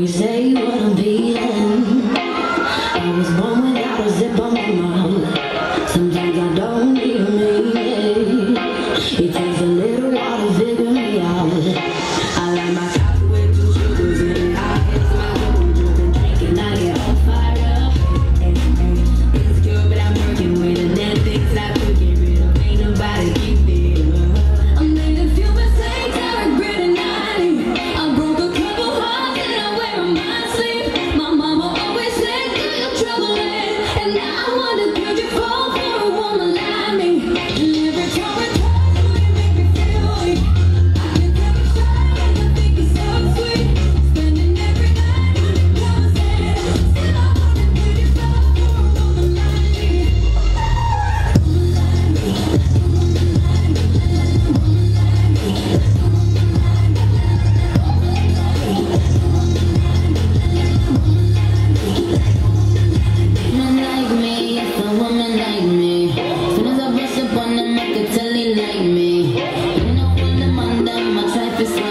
You say what I'm feeling. I was born without a zipper on my mouth. Sometimes I don't even mean it. Just